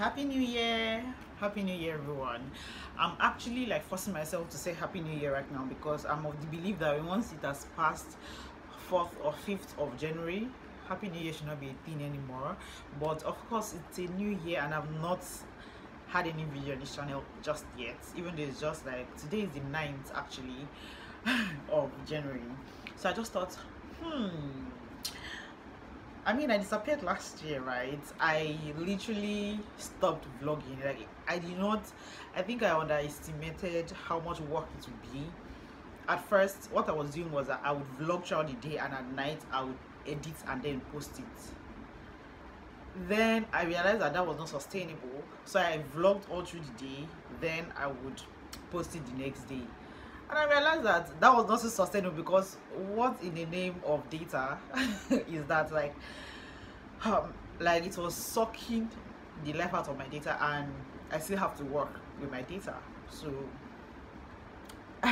happy new year. Happy new year everyone. I'm actually like forcing myself to say happy new year right now because i'm of the belief that once it has passed 4th or 5th of january happy new year should not be a thing anymore. But of course it's a new year and i've not had any video on this channel just yet even though it's just like today is the 9th actually of january. So i just thought hmm I mean, I disappeared last year, right? I literally stopped vlogging. Like, I did not, I think I underestimated how much work it would be. At first, what I was doing was I would vlog throughout the day and at night I would edit and then post it. Then I realized that that was not sustainable. So I vlogged all through the day, then I would post it the next day and I realized that that was not so sustainable because what in the name of data is that like um, like it was sucking the life out of my data and I still have to work with my data. So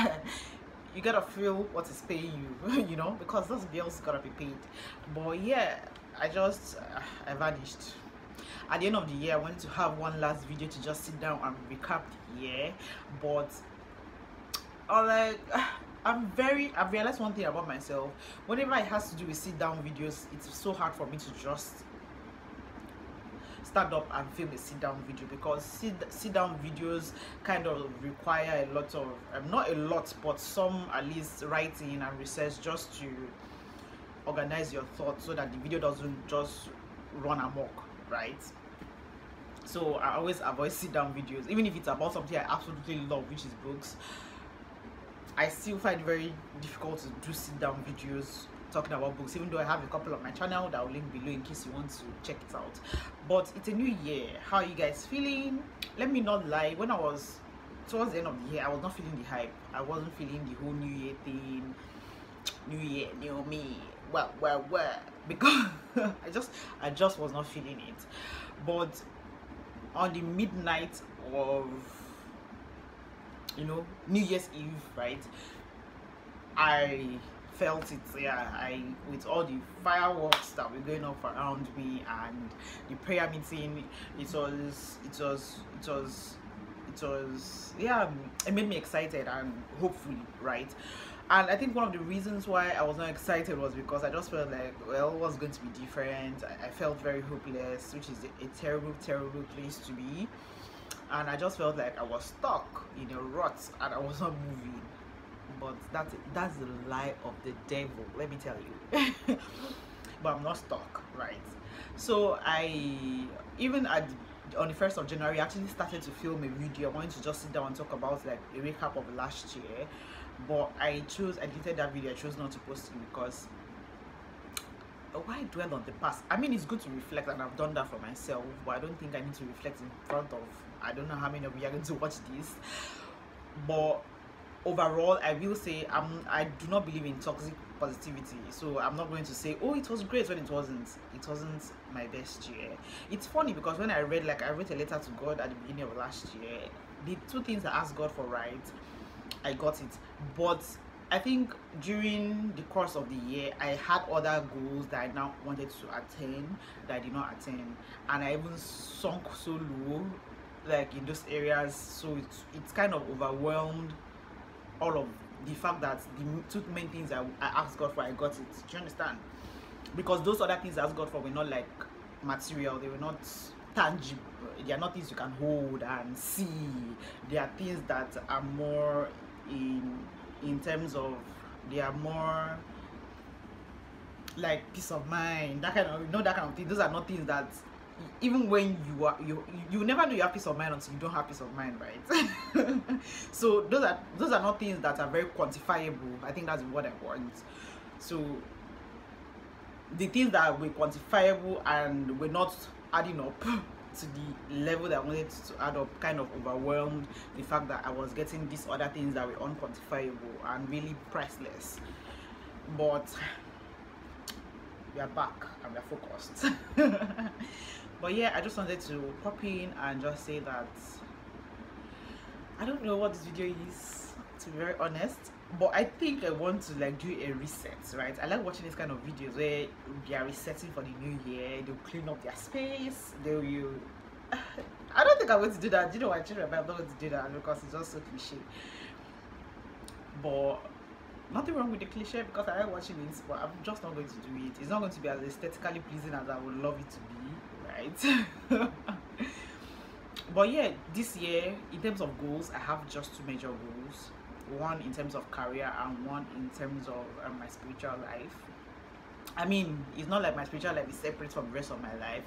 you gotta feel what is paying you you know because those bills gotta be paid. But yeah I just uh, I vanished. At the end of the year I wanted to have one last video to just sit down and recap the year. But or like i'm very i've realized one thing about myself. Whenever it has to do with sit down videos it's so hard for me to just stand up and film a sit down video because sit, sit down videos kind of require a lot of um, not a lot but some at least writing and research just to organize your thoughts so that the video doesn't just run amok right? So i always avoid sit down videos even if it's about something i absolutely love which is books I still find it very difficult to do sit down videos talking about books even though I have a couple on my channel that will link below in case you want to check it out. But it's a new year. How are you guys feeling? Let me not lie when I was towards the end of the year I was not feeling the hype. I wasn't feeling the whole new year thing. New year new me. Well well well because I just I just was not feeling it. But on the midnight of you know new year's eve right? I felt it yeah i with all the fireworks that were going off around me and the prayer meeting it was it was it was it was yeah it made me excited and hopeful right? And i think one of the reasons why i was not excited was because i just felt like well what's going to be different? I, I felt very hopeless which is a, a terrible terrible place to be and I just felt like I was stuck in a rut and I was not moving. But that's that's the lie of the devil, let me tell you. but I'm not stuck, right? So I even at on the first of January I actually started to film a video. I wanted to just sit down and talk about like a recap of last year. But I chose I deleted that video, I chose not to post it because why dwell on the past? I mean it's good to reflect and i've done that for myself but i don't think i need to reflect in front of i don't know how many of you are going to watch this. But overall i will say i'm i do not believe in toxic positivity. So i'm not going to say oh it was great when it wasn't. It wasn't my best year. It's funny because when i read like i wrote a letter to god at the beginning of last year. The two things i asked god for right i got it. But I think during the course of the year, I had other goals that I now wanted to attain that I did not attain, and I even sunk so low, like in those areas. So it's it's kind of overwhelmed all of the fact that the two main things I, I asked God for, I got it. Do you understand? Because those other things I asked God for were not like material; they were not tangible. They are not things you can hold and see. They are things that are more in in terms of they are more like peace of mind that kind of you know that kind of thing. Those are not things that even when you are you you never know you have peace of mind until you don't have peace of mind right? So those are those are not things that are very quantifiable. I think that's what i want. So the things that were quantifiable and were not adding up to the level that I wanted to add up kind of overwhelmed the fact that I was getting these other things that were unquantifiable and really priceless. But we are back and we are focused. but yeah, I just wanted to pop in and just say that I don't know what this video is to be very honest but i think i want to like do a reset right i like watching this kind of videos where they are resetting for the new year they'll clean up their space they will I don't think I'm going to do that. You know my mind? I'm not going to do that because it's just so cliche. But nothing wrong with the cliche because I like watching it, but I'm just not going to do it. It's not going to be as aesthetically pleasing as I would love it to be, right? but yeah, this year, in terms of goals, I have just two major goals. One in terms of career and one in terms of um, my spiritual life. I mean, it's not like my spiritual life is separate from the rest of my life.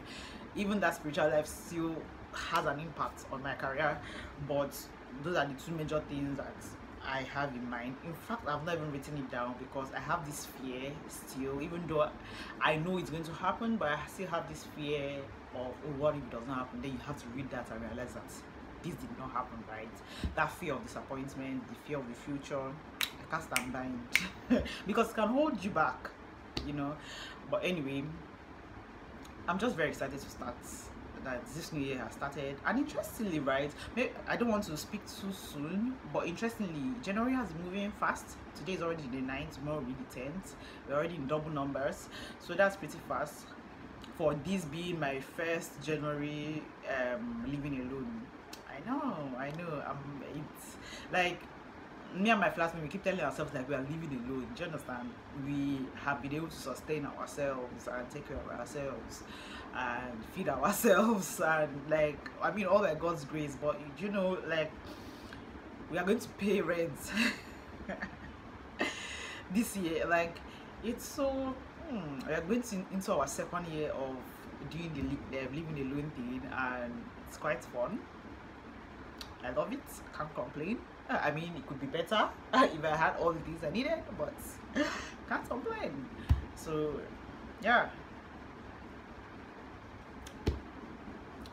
Even that spiritual life still has an impact on my career, but those are the two major things that I have in mind. In fact, I've not even written it down because I have this fear still, even though I know it's going to happen, but I still have this fear of oh, what if it doesn't happen. Then you have to read that and realize that this did not happen, right? That fear of disappointment, the fear of the future, I can't stand behind because it can hold you back, you know. But anyway, I'm just very excited to start that this new year has started. And interestingly right i don't want to speak too soon but interestingly january has been moving fast. Today is already the 9th tomorrow will be the 10th we're already in double numbers. So that's pretty fast for this being my first january um living alone know i know i'm it's like me and my classmates we keep telling ourselves that we are living alone do you understand? We have been able to sustain ourselves and take care of ourselves and feed ourselves and like i mean all by god's grace but you know like we are going to pay rent this year like it's so hmm, we are going to, into our second year of doing the uh, living alone thing and it's quite fun i love it. Can't complain. I mean it could be better if i had all the things i needed but can't complain. So yeah.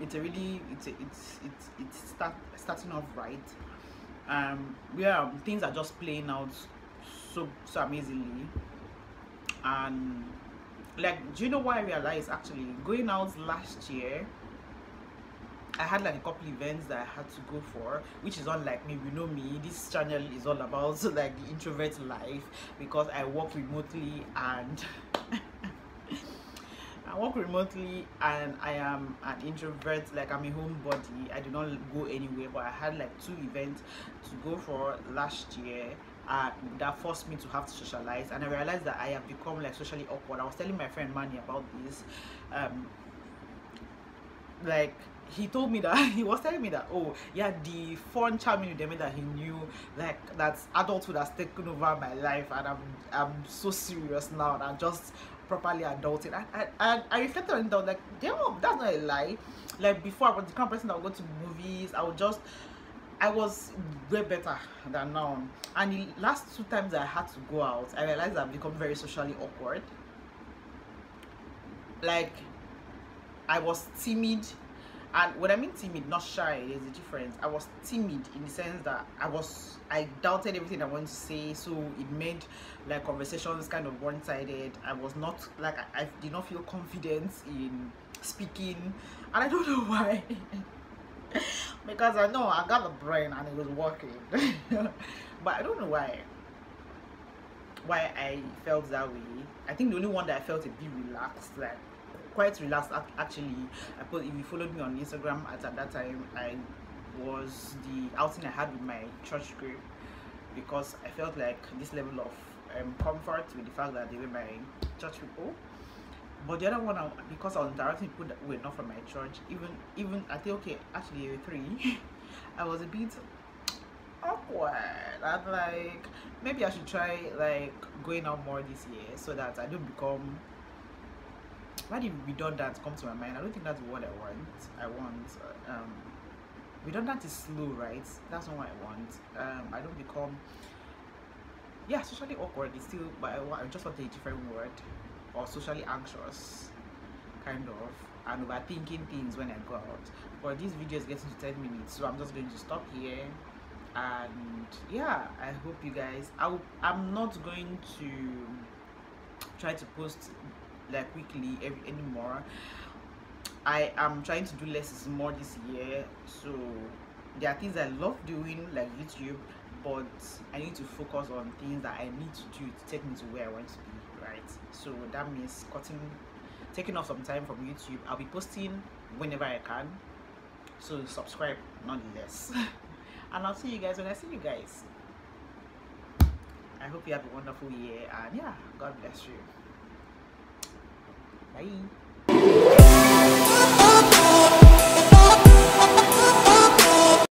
It's a really it's a, it's it's it's start starting off right. Um yeah things are just playing out so so amazingly. And like do you know why i realized actually going out last year I had like a couple events that I had to go for, which is unlike me. You know me. This channel is all about like the introvert life because I work remotely and I work remotely and I am an introvert, like I'm a homebody. I do not go anywhere, but I had like two events to go for last year uh, that forced me to have to socialize and I realized that I have become like socially awkward. I was telling my friend Manny about this. Um, like he told me that he was telling me that oh yeah the fun charming Udeme that he knew like that adulthood has taken over my life and I'm I'm so serious now and i'm just properly adulted. I, I, I reflected on that like, damn, that's not a lie. Like before, I was the kind of person that would go to movies. I would just, I was way better than now. And the last two times I had to go out, I realized I've become very socially awkward. Like, I was timid and when i mean timid not shy there's a difference. I was timid in the sense that i was i doubted everything i wanted to say so it made like conversations kind of one-sided. I was not like I, I did not feel confidence in speaking and i don't know why. Because i know i got the brain and it was working. But i don't know why why i felt that way. I think the only one that i felt a bit relaxed like quite relaxed actually. I put if you followed me on instagram at, at that time i was the outing i had with my church group because i felt like this level of um, comfort with the fact that they were my church people. But the other one because i was with people that were not from my church even even i think okay actually three i was a bit awkward. I'm like maybe i should try like going out more this year so that i don't become why did redundant come to my mind? I don't think that's what i want. I want um redundant is slow right? That's not what i want. Um i don't become yeah socially awkward is still but I, I just want a different word or socially anxious kind of and overthinking things when i go out but this video is getting to 10 minutes so i'm just going to stop here. And yeah i hope you guys i i'm not going to try to post like weekly every anymore. I am trying to do less is more this year. So there are things i love doing like youtube but i need to focus on things that i need to do to take me to where i want to be right? So that means cutting taking off some time from youtube. I'll be posting whenever i can. So subscribe nonetheless and i'll see you guys when i see you guys. I hope you have a wonderful year and yeah god bless you bye